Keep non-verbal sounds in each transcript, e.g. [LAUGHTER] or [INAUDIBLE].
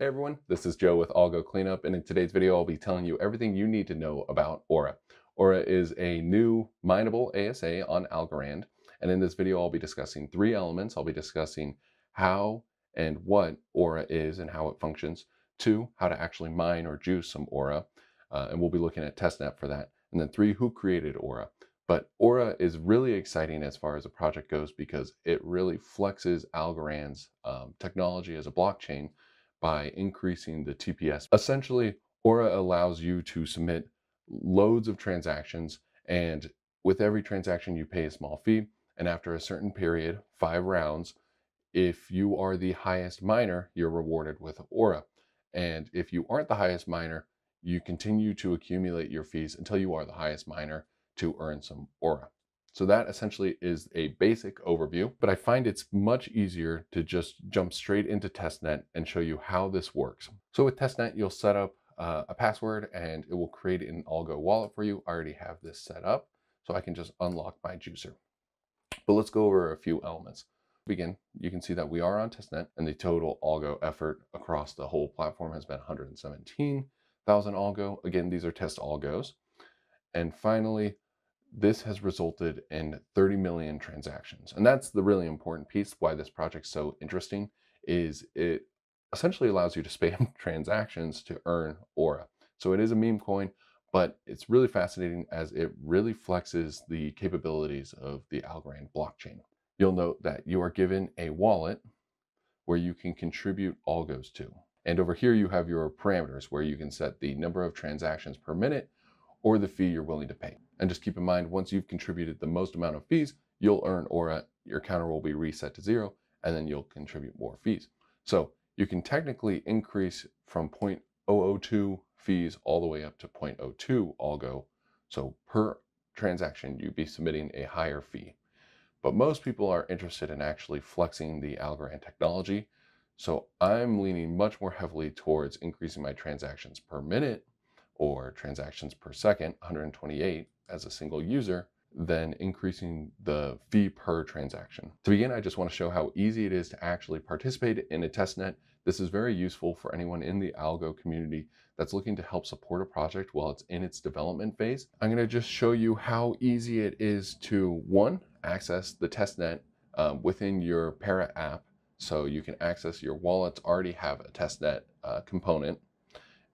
Hey everyone, this is Joe with Algo Cleanup, and in today's video, I'll be telling you everything you need to know about ORA. ORA is a new mineable ASA on Algorand, and in this video, I'll be discussing three elements. I'll be discussing how and what ORA is and how it functions. Two, how to actually mine or juice some ORA, uh, and we'll be looking at testnet for that. And then three, who created ORA. But ORA is really exciting as far as a project goes because it really flexes Algorand's um, technology as a blockchain by increasing the TPS. Essentially, ORA allows you to submit loads of transactions, and with every transaction, you pay a small fee. And after a certain period, five rounds, if you are the highest miner, you're rewarded with ORA. And if you aren't the highest miner, you continue to accumulate your fees until you are the highest miner to earn some Aura. So that essentially is a basic overview, but I find it's much easier to just jump straight into testnet and show you how this works. So with testnet, you'll set up uh, a password and it will create an Algo wallet for you. I already have this set up, so I can just unlock my juicer. But let's go over a few elements. Begin, you can see that we are on testnet and the total Algo effort across the whole platform has been 117,000 Algo. Again, these are test Algos. And finally, this has resulted in 30 million transactions. And that's the really important piece why this project's so interesting is it essentially allows you to spam [LAUGHS] transactions to earn ORA. So it is a meme coin, but it's really fascinating as it really flexes the capabilities of the Algorand blockchain. You'll note that you are given a wallet where you can contribute algos to. And over here you have your parameters where you can set the number of transactions per minute or the fee you're willing to pay. And just keep in mind, once you've contributed the most amount of fees, you'll earn ORA, uh, your counter will be reset to zero, and then you'll contribute more fees. So you can technically increase from 0.002 fees all the way up to 0.02 algo. So per transaction, you'd be submitting a higher fee. But most people are interested in actually flexing the Algorand technology. So I'm leaning much more heavily towards increasing my transactions per minute or transactions per second, 128 as a single user, than increasing the fee per transaction. To begin, I just want to show how easy it is to actually participate in a testnet. This is very useful for anyone in the Algo community that's looking to help support a project while it's in its development phase. I'm going to just show you how easy it is to, one, access the testnet um, within your Pera app. So you can access your wallets already have a testnet uh, component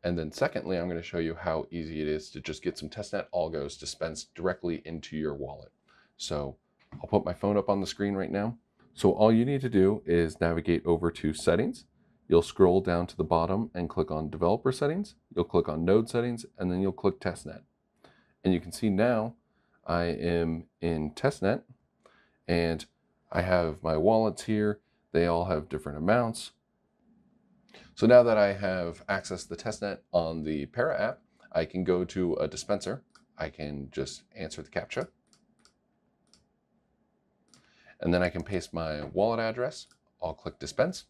and then secondly, I'm going to show you how easy it is to just get some testnet algos dispensed directly into your wallet. So I'll put my phone up on the screen right now. So all you need to do is navigate over to settings. You'll scroll down to the bottom and click on developer settings. You'll click on node settings and then you'll click testnet. And you can see now I am in testnet and I have my wallets here. They all have different amounts. So now that I have accessed the testnet on the Pera app, I can go to a dispenser. I can just answer the CAPTCHA. And then I can paste my wallet address. I'll click dispense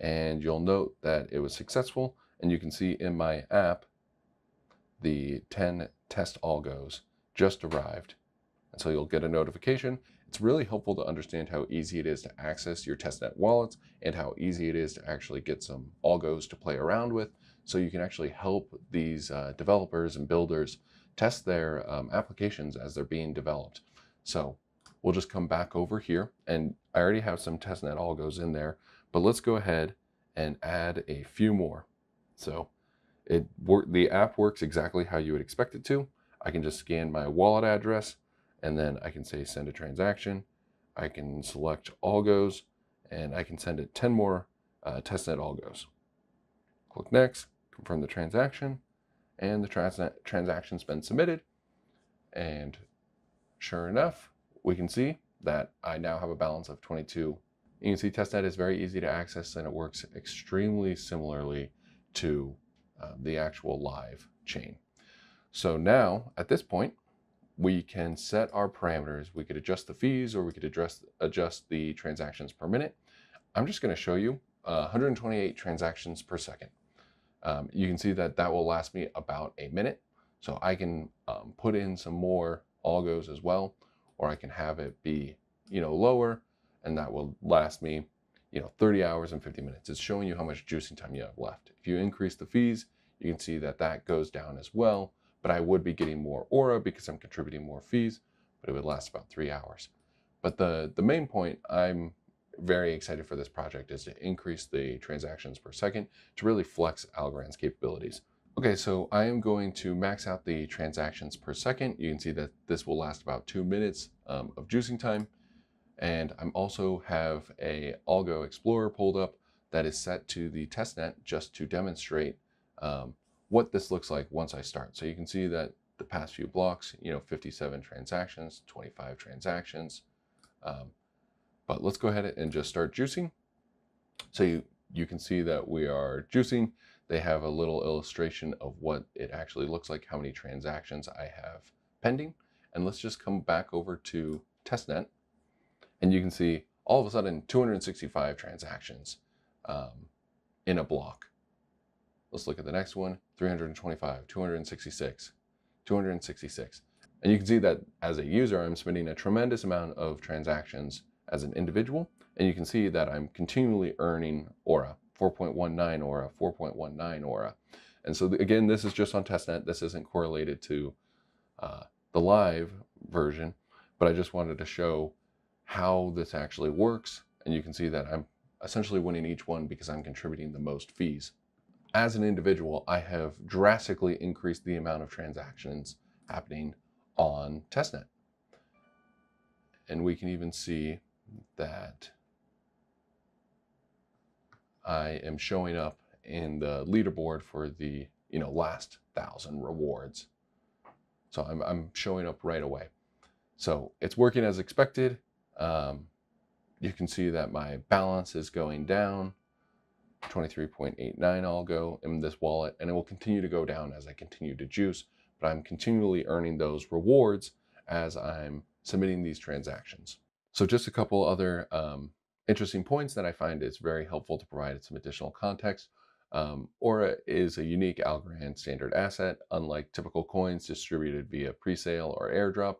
and you'll note that it was successful. And you can see in my app, the 10 test algos just arrived. And so you'll get a notification it's really helpful to understand how easy it is to access your testnet wallets and how easy it is to actually get some algos to play around with so you can actually help these uh, developers and builders test their um, applications as they're being developed. So we'll just come back over here and I already have some testnet algos in there, but let's go ahead and add a few more. So it the app works exactly how you would expect it to. I can just scan my wallet address and then I can say send a transaction. I can select Algos and I can send it 10 more uh, testnet goes. Click next, confirm the transaction, and the trans transaction's been submitted. And sure enough, we can see that I now have a balance of 22. You can see testnet is very easy to access and it works extremely similarly to uh, the actual live chain. So now at this point, we can set our parameters. We could adjust the fees or we could adjust, adjust the transactions per minute. I'm just going to show you uh, 128 transactions per second. Um, you can see that that will last me about a minute. So I can um, put in some more algos as well, or I can have it be, you know, lower and that will last me, you know, 30 hours and 50 minutes. It's showing you how much juicing time you have left. If you increase the fees, you can see that that goes down as well, but I would be getting more ORA because I'm contributing more fees, but it would last about three hours. But the, the main point I'm very excited for this project is to increase the transactions per second to really flex Algorand's capabilities. Okay, so I am going to max out the transactions per second. You can see that this will last about two minutes um, of juicing time. And I'm also have a Algo Explorer pulled up that is set to the testnet just to demonstrate um, what this looks like once I start. So you can see that the past few blocks, you know, 57 transactions, 25 transactions. Um, but let's go ahead and just start juicing. So you, you can see that we are juicing. They have a little illustration of what it actually looks like, how many transactions I have pending. And let's just come back over to testnet and you can see all of a sudden 265 transactions um, in a block. Let's look at the next one, 325, 266, 266. And you can see that as a user, I'm spending a tremendous amount of transactions as an individual. And you can see that I'm continually earning ORA, 4.19 ORA, 4.19 ORA. And so again, this is just on testnet. This isn't correlated to uh, the live version, but I just wanted to show how this actually works. And you can see that I'm essentially winning each one because I'm contributing the most fees. As an individual, I have drastically increased the amount of transactions happening on testnet. And we can even see that I am showing up in the leaderboard for the you know last thousand rewards. So I'm, I'm showing up right away. So it's working as expected. Um, you can see that my balance is going down. 23.89 algo in this wallet, and it will continue to go down as I continue to juice, but I'm continually earning those rewards as I'm submitting these transactions. So just a couple other um, interesting points that I find is very helpful to provide some additional context. Um, ORA is a unique Algorand standard asset, unlike typical coins distributed via presale or airdrop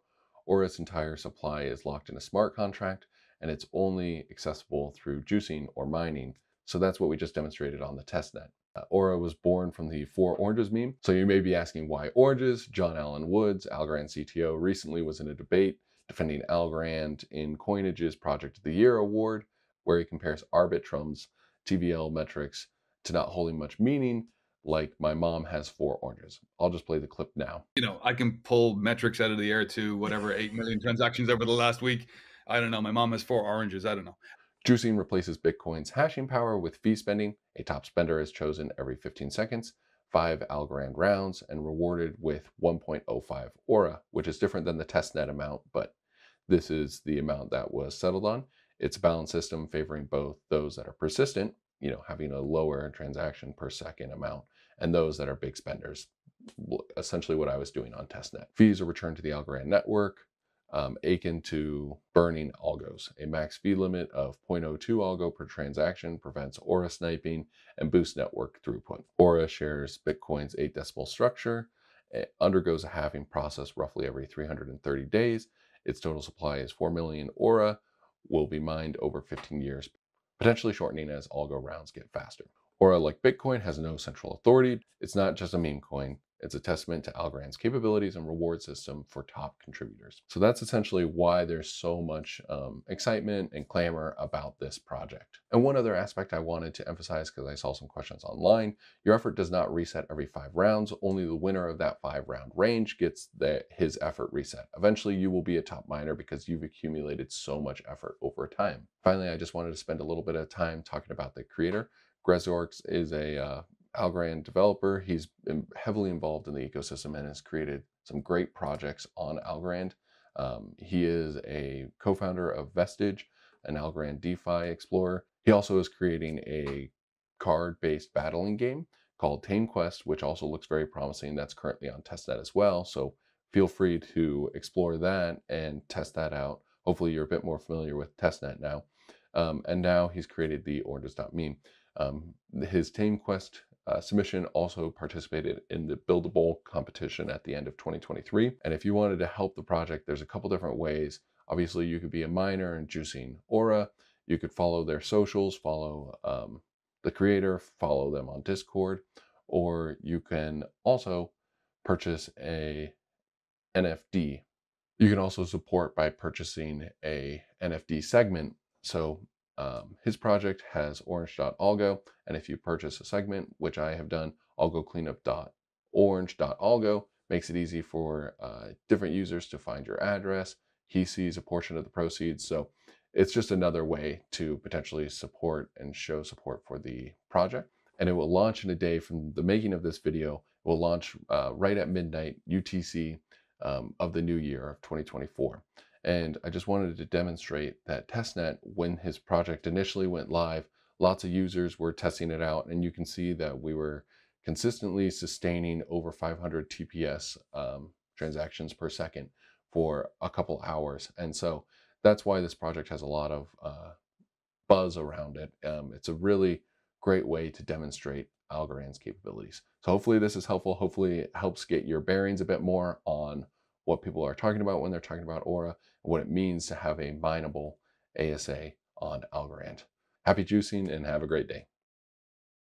its entire supply is locked in a smart contract and it's only accessible through juicing or mining. So that's what we just demonstrated on the testnet. Uh, ORA was born from the four oranges meme. So you may be asking why oranges? John Alan Woods, Algorand CTO, recently was in a debate defending Algorand in Coinage's Project of the Year award, where he compares Arbitrum's TVL metrics to not holding much meaning like my mom has four oranges. I'll just play the clip now. You know, I can pull metrics out of the air to whatever 8 million transactions over the last week. I don't know. My mom has four oranges. I don't know. Juicing replaces Bitcoin's hashing power with fee spending. A top spender is chosen every 15 seconds, five Algorand rounds, and rewarded with 1.05 ORA, which is different than the testnet amount, but this is the amount that was settled on. It's a balance system favoring both those that are persistent, you know, having a lower transaction per second amount, and those that are big spenders. Essentially, what I was doing on testnet. Fees are returned to the Algorand network, um, akin to burning algos. A max fee limit of 0.02 algo per transaction prevents ORA sniping and boosts network throughput. ORA shares Bitcoin's 8 decimal structure, it undergoes a halving process roughly every 330 days. Its total supply is 4 million ORA, will be mined over 15 years, potentially shortening as algo rounds get faster. ORA, like Bitcoin, has no central authority. It's not just a meme coin. It's a testament to Algorand's capabilities and reward system for top contributors. So that's essentially why there's so much um, excitement and clamor about this project. And one other aspect I wanted to emphasize because I saw some questions online, your effort does not reset every five rounds. Only the winner of that five round range gets the, his effort reset. Eventually you will be a top miner because you've accumulated so much effort over time. Finally, I just wanted to spend a little bit of time talking about the creator. Grzegorz is a uh, Algorand developer. He's been heavily involved in the ecosystem and has created some great projects on Algorand. Um, he is a co-founder of Vestige, an Algorand DeFi explorer. He also is creating a card-based battling game called Tame Quest, which also looks very promising. That's currently on testnet as well. So feel free to explore that and test that out. Hopefully you're a bit more familiar with testnet now. Um, and now he's created the oranges.meme. Um, his Tame Quest uh, submission also participated in the Build-A-Bull competition at the end of 2023. And if you wanted to help the project, there's a couple different ways. Obviously, you could be a miner and juicing ORA. You could follow their socials, follow um, the creator, follow them on Discord, or you can also purchase a NFD. You can also support by purchasing a NFD segment. So um, his project has orange.algo, and if you purchase a segment, which I have done, algocleanup.orange.algo, makes it easy for uh, different users to find your address. He sees a portion of the proceeds. So it's just another way to potentially support and show support for the project. And it will launch in a day from the making of this video. It will launch uh, right at midnight UTC um, of the new year of 2024. And I just wanted to demonstrate that testnet, when his project initially went live, lots of users were testing it out. And you can see that we were consistently sustaining over 500 TPS um, transactions per second for a couple hours. And so that's why this project has a lot of uh, buzz around it. Um, it's a really great way to demonstrate Algorand's capabilities. So hopefully this is helpful. Hopefully it helps get your bearings a bit more on what people are talking about when they're talking about ORA and what it means to have a mineable ASA on Algorand. Happy juicing and have a great day.